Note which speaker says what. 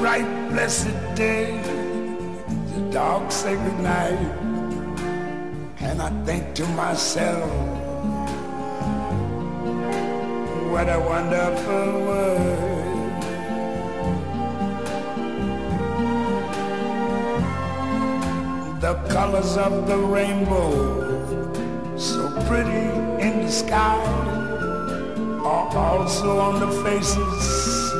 Speaker 1: bright blessed day, the dark sacred night, and I think to myself, what a wonderful world. The colors of the rainbow, so pretty in the sky, are also on the faces